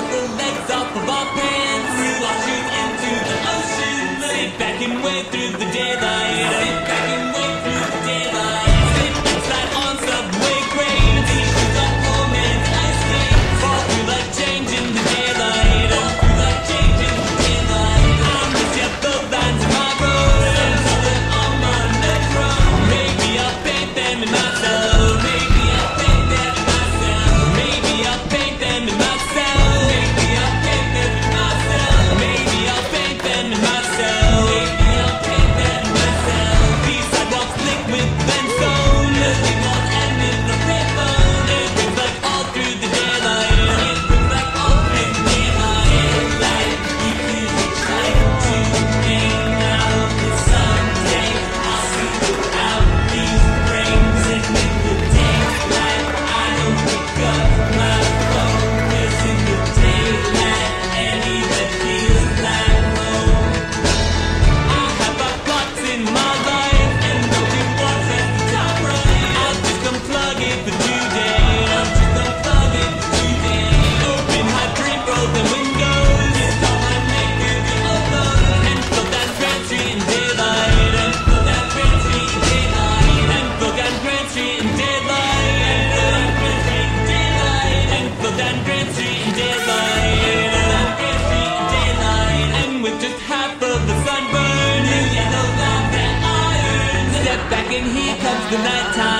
up the legs off of our pants. We will shoot into the ocean. Sit back and wade through the daylight. Sit back and here comes the nighttime.